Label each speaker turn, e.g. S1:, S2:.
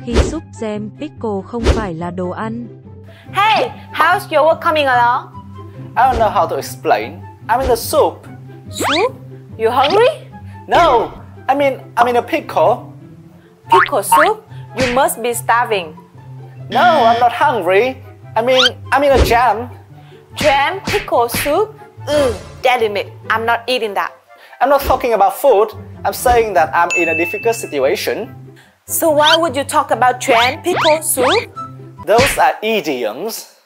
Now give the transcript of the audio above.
S1: Khi súp jam pickle không phải là đồ ăn.
S2: Hey, how's your work coming along?
S3: I don't know how to explain. I'm in the soup.
S2: Soup? You hungry?
S3: No, I mean, I'm in a pickle.
S2: Pickle soup? You must be starving.
S3: No, I'm not hungry. I mean, I'm in a jam.
S2: Jam, pickle soup? Ugh, damn it, I'm not eating that.
S3: I'm not talking about food. I'm saying that I'm in a difficult situation.
S2: So why would you talk about jam, pickle soup?
S3: Those are idioms.